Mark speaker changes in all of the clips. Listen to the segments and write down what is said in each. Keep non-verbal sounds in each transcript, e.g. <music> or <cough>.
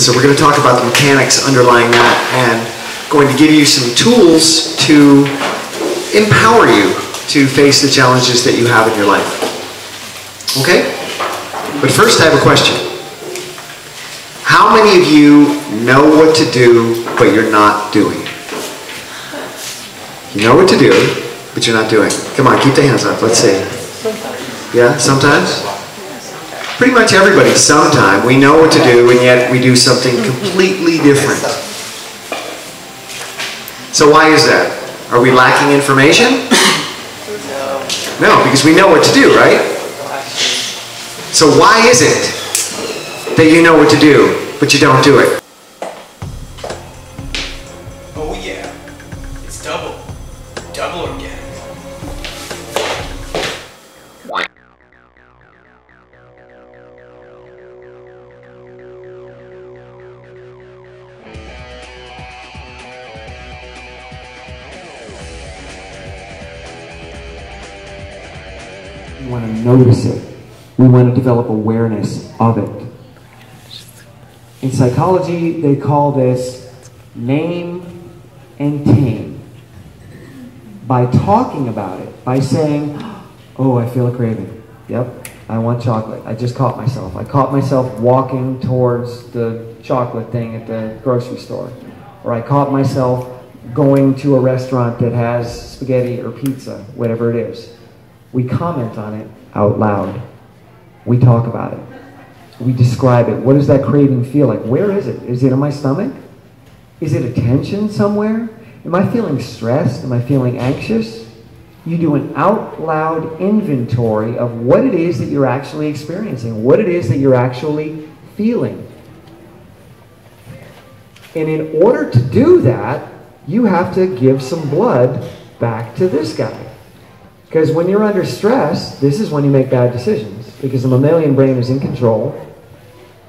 Speaker 1: So we're going to talk about the mechanics underlying that and going to give you some tools to empower you to face the challenges that you have in your life. Okay? But first I have a question. How many of you know what to do, but you're not doing? You know what to do, but you're not doing. Come on, keep the hands up. Let's see. Yeah, sometimes? Pretty much everybody, sometime. We know what to do, and yet we do something completely different. So why is that? Are we lacking information? No, because we know what to do, right? So why is it that you know what to do, but you don't do it? Want to develop awareness of it. In psychology, they call this name and tame. By talking about it, by saying, Oh, I feel a craving. Yep, I want chocolate. I just caught myself. I caught myself walking towards the chocolate thing at the grocery store. Or I caught myself going to a restaurant that has spaghetti or pizza, whatever it is. We comment on it out loud. We talk about it. We describe it. What does that craving feel like? Where is it? Is it in my stomach? Is it a tension somewhere? Am I feeling stressed? Am I feeling anxious? You do an out loud inventory of what it is that you're actually experiencing, what it is that you're actually feeling. And in order to do that, you have to give some blood back to this guy. Because when you're under stress, this is when you make bad decisions. Because the mammalian brain is in control,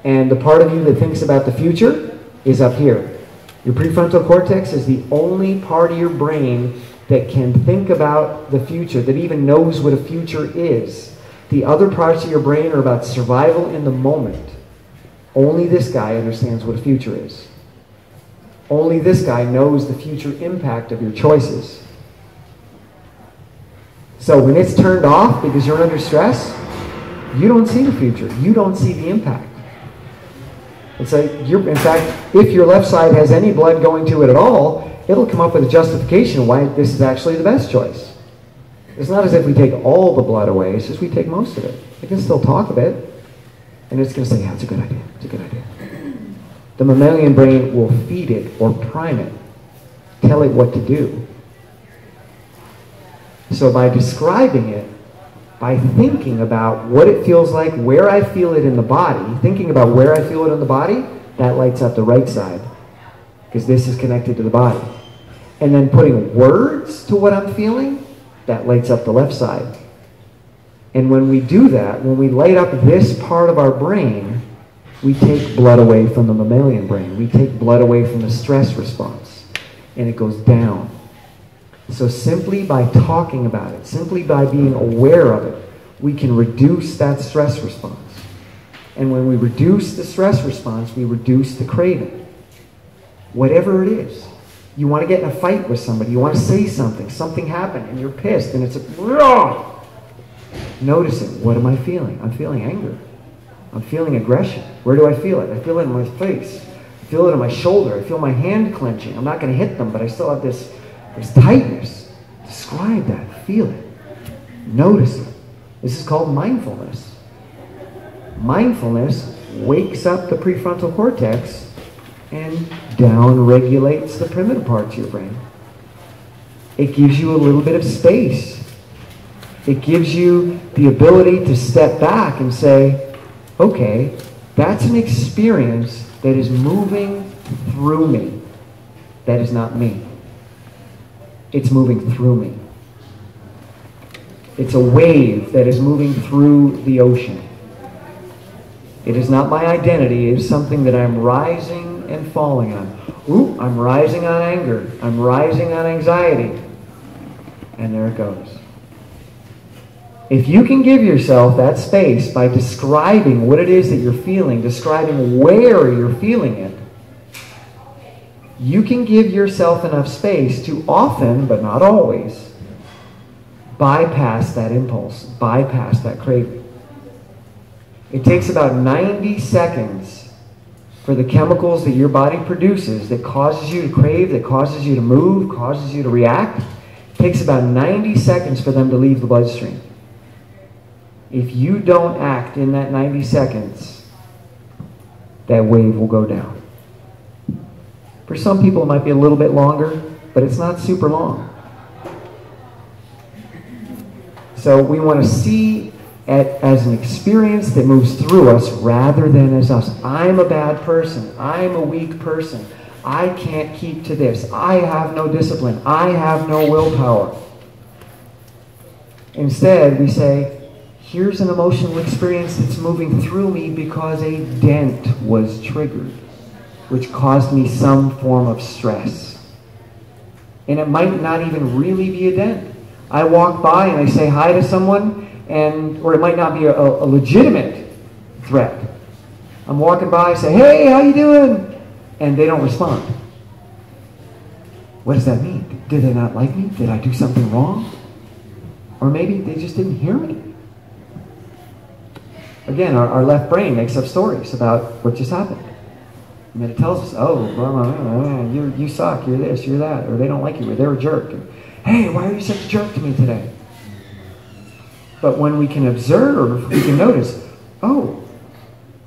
Speaker 1: and the part of you that thinks about the future is up here. Your prefrontal cortex is the only part of your brain that can think about the future, that even knows what a future is. The other parts of your brain are about survival in the moment. Only this guy understands what a future is. Only this guy knows the future impact of your choices. So when it's turned off because you're under stress, you don't see the future. You don't see the impact. It's like you're, in fact, if your left side has any blood going to it at all, it'll come up with a justification why this is actually the best choice. It's not as if we take all the blood away, it's just we take most of it. It can still talk a bit, and it's going to say, yeah, it's a good idea, it's a good idea. The mammalian brain will feed it or prime it, tell it what to do. So by describing it, by thinking about what it feels like, where I feel it in the body, thinking about where I feel it in the body, that lights up the right side because this is connected to the body. And then putting words to what I'm feeling, that lights up the left side. And when we do that, when we light up this part of our brain, we take blood away from the mammalian brain. We take blood away from the stress response. And it goes down. So simply by talking about it, simply by being aware of it, we can reduce that stress response. And when we reduce the stress response, we reduce the craving. Whatever it is. You want to get in a fight with somebody, you want to say something, something happened, and you're pissed, and it's a, Rah! notice it. What am I feeling? I'm feeling anger. I'm feeling aggression. Where do I feel it? I feel it in my face. I feel it in my shoulder. I feel my hand clenching. I'm not going to hit them, but I still have this there's tightness. Describe that. Feel it. Notice it. This is called mindfulness. Mindfulness wakes up the prefrontal cortex and down regulates the primitive parts of your brain. It gives you a little bit of space. It gives you the ability to step back and say, okay, that's an experience that is moving through me. That is not me. It's moving through me. It's a wave that is moving through the ocean. It is not my identity. It is something that I'm rising and falling on. Ooh, I'm rising on anger. I'm rising on anxiety. And there it goes. If you can give yourself that space by describing what it is that you're feeling, describing where you're feeling it, you can give yourself enough space to often, but not always, bypass that impulse, bypass that craving. It takes about 90 seconds for the chemicals that your body produces that causes you to crave, that causes you to move, causes you to react. It takes about 90 seconds for them to leave the bloodstream. If you don't act in that 90 seconds, that wave will go down. For some people, it might be a little bit longer, but it's not super long. So we want to see it as an experience that moves through us rather than as us. I'm a bad person. I'm a weak person. I can't keep to this. I have no discipline. I have no willpower. Instead, we say, here's an emotional experience that's moving through me because a dent was triggered which caused me some form of stress. And it might not even really be a dent. I walk by and I say hi to someone, and or it might not be a, a legitimate threat. I'm walking by, I say, "Hey, how you doing?" and they don't respond. What does that mean? Did they not like me? Did I do something wrong? Or maybe they just didn't hear me. Again, our, our left brain makes up stories about what just happened. And it tells us, oh, blah, blah, blah, you, you suck, you're this, you're that, or they don't like you, or they're a jerk. And, hey, why are you such a jerk to me today? But when we can observe, we can notice, oh,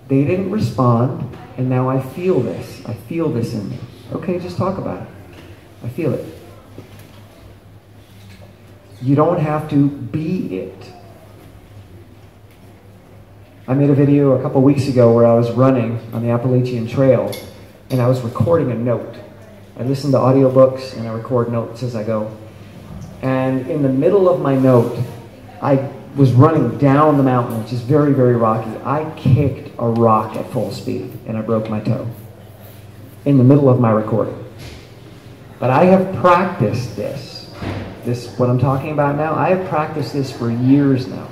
Speaker 1: they didn't respond, and now I feel this. I feel this in me. Okay, just talk about it. I feel it. You don't have to be it. I made a video a couple weeks ago where I was running on the Appalachian Trail and I was recording a note. I listen to audiobooks and I record notes as I go. And in the middle of my note, I was running down the mountain, which is very, very rocky. I kicked a rock at full speed and I broke my toe in the middle of my recording. But I have practiced this. This, what I'm talking about now, I have practiced this for years now.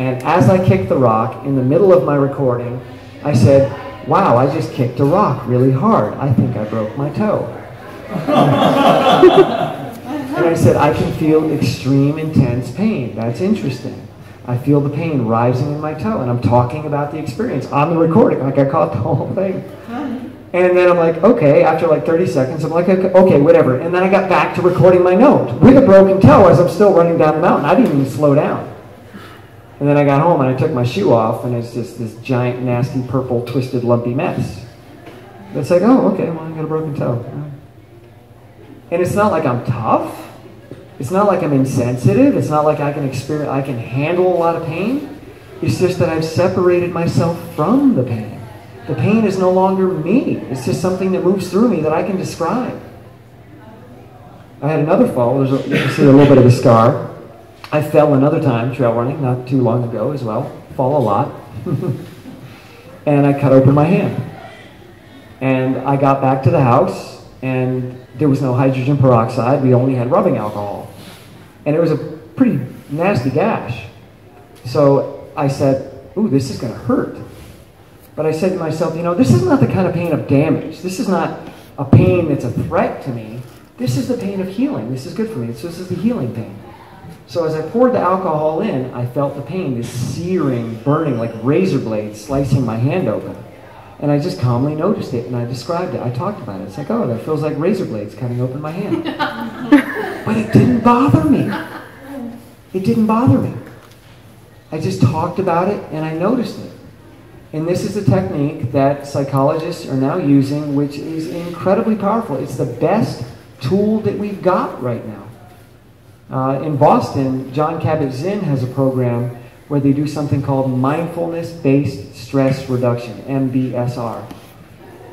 Speaker 1: And as I kicked the rock in the middle of my recording, I said, Wow, I just kicked a rock really hard. I think I broke my toe. <laughs> and I said, I can feel extreme, intense pain. That's interesting. I feel the pain rising in my toe, and I'm talking about the experience on the recording, like I caught the whole thing. And then I'm like, okay, after like 30 seconds, I'm like, okay, whatever. And then I got back to recording my note with a broken toe as I'm still running down the mountain. I didn't even slow down. And then I got home and I took my shoe off, and it's just this giant, nasty, purple, twisted, lumpy mess. It's like, oh, okay, well, I got a broken toe. And it's not like I'm tough. It's not like I'm insensitive. It's not like I can experience, I can handle a lot of pain. It's just that I've separated myself from the pain. The pain is no longer me. It's just something that moves through me that I can describe. I had another fall. There's a, you can see a little bit of a scar. I fell another time trail running not too long ago as well. Fall a lot. <laughs> and I cut open my hand. And I got back to the house and there was no hydrogen peroxide. We only had rubbing alcohol. And it was a pretty nasty gash. So I said, ooh, this is going to hurt. But I said to myself, you know, this is not the kind of pain of damage. This is not a pain that's a threat to me. This is the pain of healing. This is good for me. This is the healing pain. So as I poured the alcohol in, I felt the pain, this searing, burning, like razor blades slicing my hand open. And I just calmly noticed it and I described it. I talked about it. It's like, oh, that feels like razor blades cutting open my hand. <laughs> but it didn't bother me. It didn't bother me. I just talked about it and I noticed it. And this is a technique that psychologists are now using, which is incredibly powerful. It's the best tool that we've got right now. Uh, in Boston, Jon Kabat-Zinn has a program where they do something called mindfulness-based stress reduction, MBSR.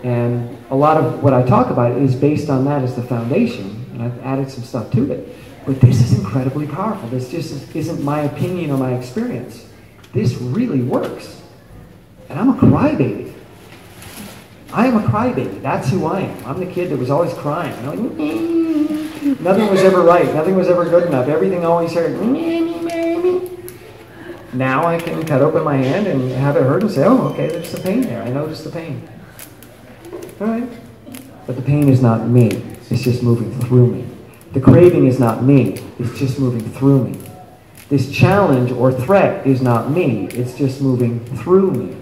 Speaker 1: And a lot of what I talk about is based on that as the foundation, and I've added some stuff to it. But this is incredibly powerful. This just isn't my opinion or my experience. This really works. And I'm a crybaby. I am a crybaby. That's who I am. I'm the kid that was always crying. Nothing was ever right. Nothing was ever good enough. Everything always hurt. me. Now I can cut open my hand and have it hurt and say, oh, okay, there's the pain there. I notice the pain. All right. But the pain is not me. It's just moving through me. The craving is not me. It's just moving through me. This challenge or threat is not me. It's just moving through me.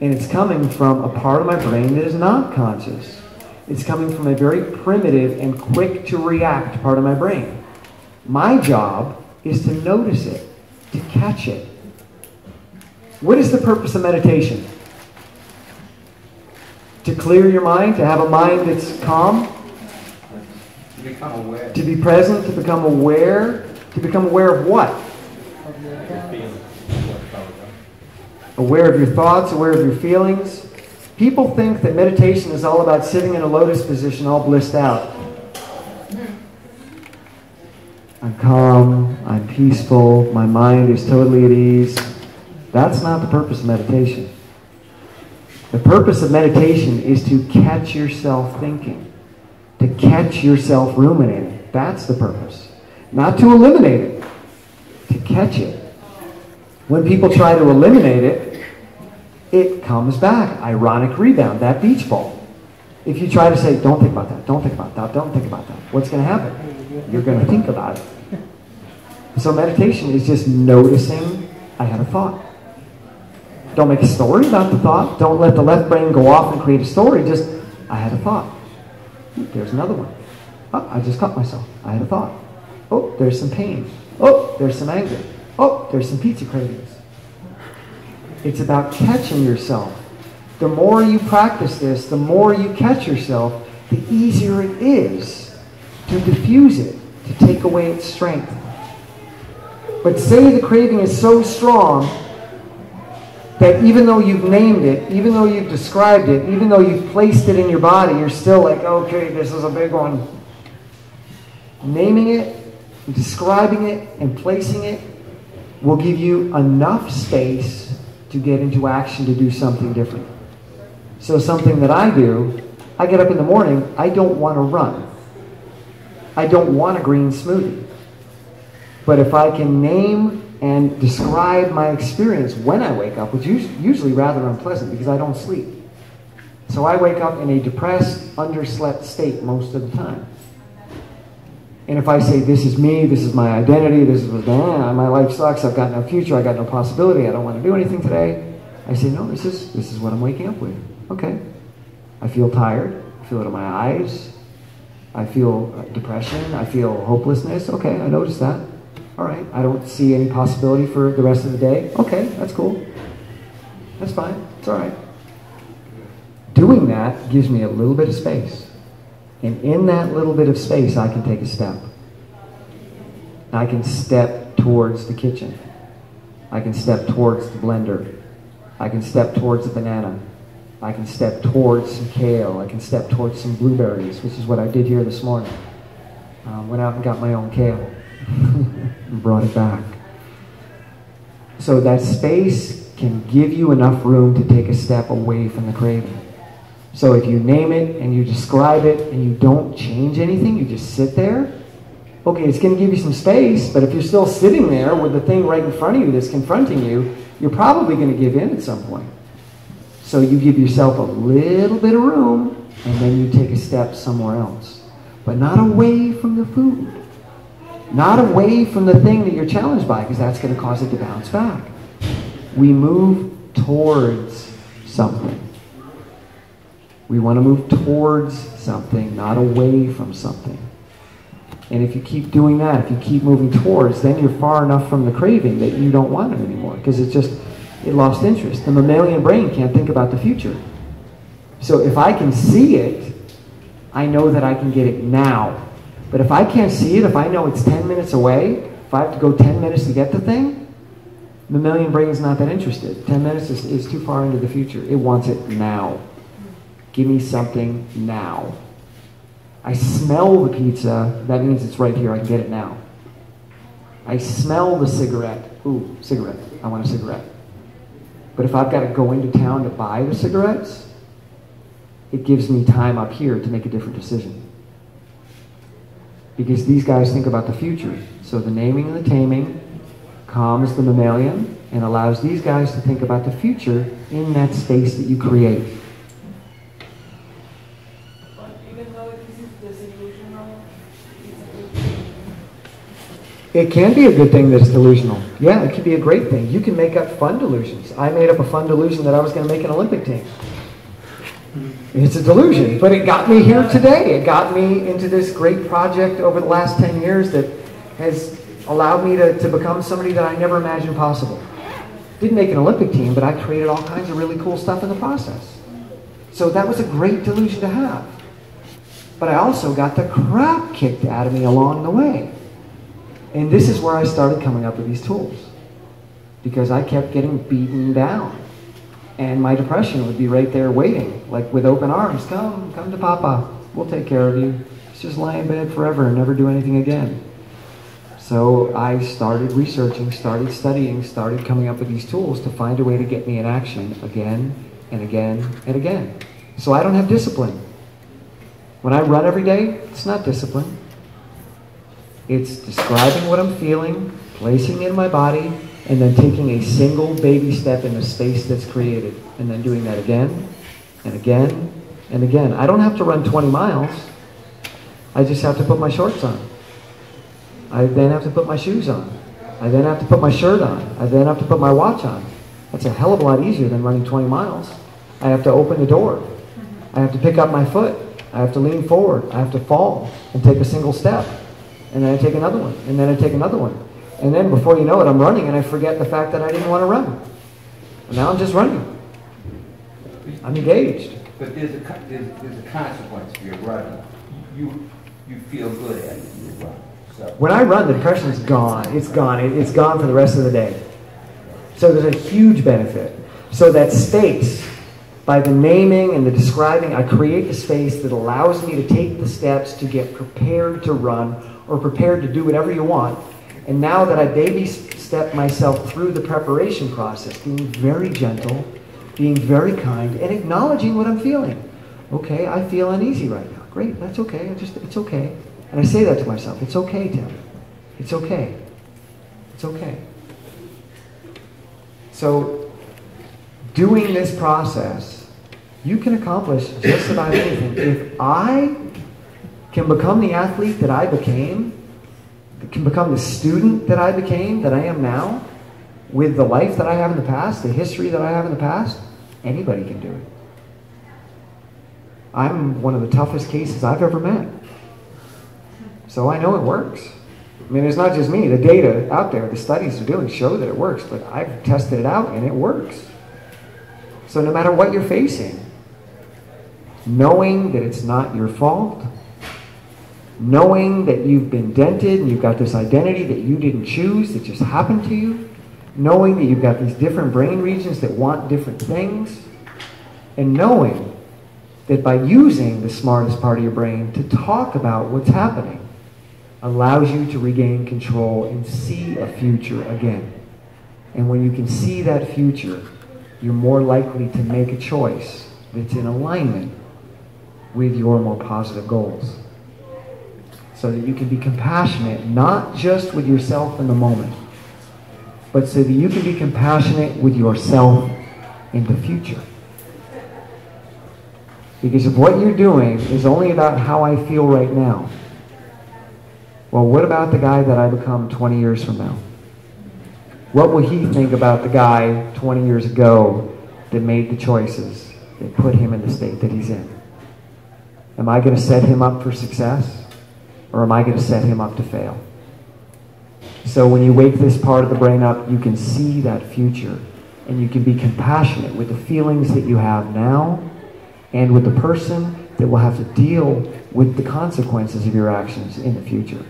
Speaker 1: And it's coming from a part of my brain that is not conscious. It's coming from a very primitive and quick to react part of my brain. My job is to notice it, to catch it. What is the purpose of meditation? To clear your mind, to have a mind that's calm,
Speaker 2: To become aware.
Speaker 1: to be present, to become aware, to become aware of what? Aware of your thoughts, aware of your feelings. People think that meditation is all about sitting in a lotus position all blissed out. I'm calm, I'm peaceful, my mind is totally at ease. That's not the purpose of meditation. The purpose of meditation is to catch yourself thinking, to catch yourself ruminating. That's the purpose. Not to eliminate it, to catch it. When people try to eliminate it, it comes back. Ironic rebound, that beach ball. If you try to say, don't think about that, don't think about that, don't think about that, what's going to happen? You're going to think about it. So meditation is just noticing I had a thought. Don't make a story about the thought. Don't let the left brain go off and create a story. Just, I had a thought. There's another one. Oh, I just cut myself. I had a thought. Oh, there's some pain. Oh, there's some anger. Oh, there's some pizza cravings. It's about catching yourself. The more you practice this, the more you catch yourself, the easier it is to diffuse it, to take away its strength. But say the craving is so strong that even though you've named it, even though you've described it, even though you've placed it in your body, you're still like, okay, this is a big one. Naming it, describing it, and placing it will give you enough space to get into action to do something different. So, something that I do, I get up in the morning, I don't want to run. I don't want a green smoothie. But if I can name and describe my experience when I wake up, which is usually rather unpleasant because I don't sleep. So I wake up in a depressed, underslept state most of the time. And if I say, this is me, this is my identity, this is my life sucks, I've got no future, I've got no possibility, I don't want to do anything today, I say, no, this is, this is what I'm waking up with. Okay. I feel tired, I feel it in my eyes, I feel uh, depression, I feel hopelessness. Okay, I notice that. All right, I don't see any possibility for the rest of the day. Okay, that's cool. That's fine. It's all right. Doing that gives me a little bit of space. And in that little bit of space, I can take a step. I can step towards the kitchen. I can step towards the blender. I can step towards the banana. I can step towards some kale. I can step towards some blueberries, which is what I did here this morning. Um, went out and got my own kale <laughs> and brought it back. So that space can give you enough room to take a step away from the craving. So if you name it and you describe it and you don't change anything, you just sit there, okay, it's going to give you some space, but if you're still sitting there with the thing right in front of you that's confronting you, you're probably going to give in at some point. So you give yourself a little bit of room and then you take a step somewhere else. But not away from the food. Not away from the thing that you're challenged by because that's going to cause it to bounce back. We move towards something. We want to move towards something, not away from something. And if you keep doing that, if you keep moving towards, then you're far enough from the craving that you don't want it anymore because it's just, it lost interest. The mammalian brain can't think about the future. So if I can see it, I know that I can get it now. But if I can't see it, if I know it's 10 minutes away, if I have to go 10 minutes to get the thing, mammalian brain is not that interested. 10 minutes is, is too far into the future. It wants it now. Give me something now. I smell the pizza, that means it's right here. I can get it now. I smell the cigarette. Ooh, cigarette. I want a cigarette. But if I've got to go into town to buy the cigarettes, it gives me time up here to make a different decision. Because these guys think about the future. So the naming and the taming calms the mammalian, and allows these guys to think about the future in that space that you create.
Speaker 3: But even though this is disillusional, it's a good thing.
Speaker 1: It can be a good thing that it's delusional. Yeah, it can be a great thing. You can make up fun delusions. I made up a fun delusion that I was going to make an Olympic team. It's a delusion, but it got me here today. It got me into this great project over the last 10 years that has allowed me to, to become somebody that I never imagined possible. Didn't make an Olympic team, but I created all kinds of really cool stuff in the process. So that was a great delusion to have. But I also got the crap kicked out of me along the way. And this is where I started coming up with these tools. Because I kept getting beaten down. And my depression would be right there waiting, like with open arms. Come, come to Papa. We'll take care of you. Let's just lie in bed forever and never do anything again. So I started researching, started studying, started coming up with these tools to find a way to get me in action again and again and again. So I don't have discipline. When I run every day, it's not discipline. It's describing what I'm feeling, placing it in my body, and then taking a single baby step in the space that's created. And then doing that again and again and again. I don't have to run 20 miles. I just have to put my shorts on. I then have to put my shoes on. I then have to put my shirt on. I then have to put my watch on. That's a hell of a lot easier than running 20 miles. I have to open the door. I have to pick up my foot. I have to lean forward. I have to fall and take a single step. And then I take another one. And then I take another one. And then before you know it, I'm running and I forget the fact that I didn't want to run. And now I'm just running. I'm engaged.
Speaker 2: But there's a, there's, there's a consequence to your running. You, you feel good at it, you run. So,
Speaker 1: When I run, the depression's gone. It's gone. It- It's gone for the rest of the day. So there's a huge benefit. So that space, by the naming and the describing, I create a space that allows me to take the steps to get prepared to run or prepared to do whatever you want. And now that I baby step myself through the preparation process, being very gentle, being very kind, and acknowledging what I'm feeling. Okay, I feel uneasy right now. Great, that's okay. I just it's okay. And I say that to myself. It's okay, Tim. It's okay. It's okay. So, doing this process, you can accomplish just about anything. If I can become the athlete that I became, can become the student that I became, that I am now, with the life that I have in the past, the history that I have in the past, anybody can do it. I'm one of the toughest cases I've ever met. So I know it works. I mean, it's not just me. The data out there, the studies are doing show that it works, but I've tested it out and it works. So no matter what you're facing, knowing that it's not your fault, knowing that you've been dented and you've got this identity that you didn't choose that just happened to you, knowing that you've got these different brain regions that want different things, and knowing that by using the smartest part of your brain to talk about what's happening allows you to regain control and see a future again. And when you can see that future, you're more likely to make a choice that's in alignment with your more positive goals. So that you can be compassionate, not just with yourself in the moment, but so that you can be compassionate with yourself in the future. Because if what you're doing is only about how I feel right now, well, what about the guy that I become 20 years from now? What will he think about the guy 20 years ago that made the choices that put him in the state that he's in? Am I going to set him up for success? Or am I going to set him up to fail? So when you wake this part of the brain up, you can see that future and you can be compassionate with the feelings that you have now and with the person that will have to deal with the consequences of your actions in the future.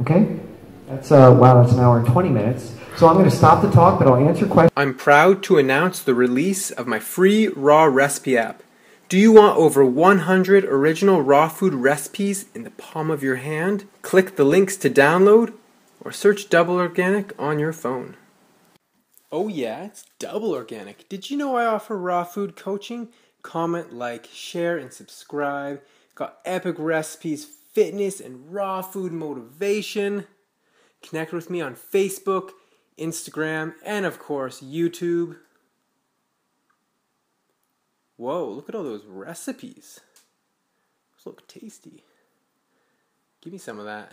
Speaker 1: Okay? That's uh, wow, that's an hour and 20 minutes. So I'm going to stop the talk, but I'll answer questions.
Speaker 4: I'm proud to announce the release of my free raw recipe app. Do you want over 100 original raw food recipes in the palm of your hand? Click the links to download or search Double Organic on your phone. Oh, yeah, it's Double Organic. Did you know I offer raw food coaching? Comment, like, share, and subscribe. Got epic recipes, fitness, and raw food motivation. Connect with me on Facebook, Instagram, and of course, YouTube. Whoa, look at all those recipes. Those look tasty. Give me some of that.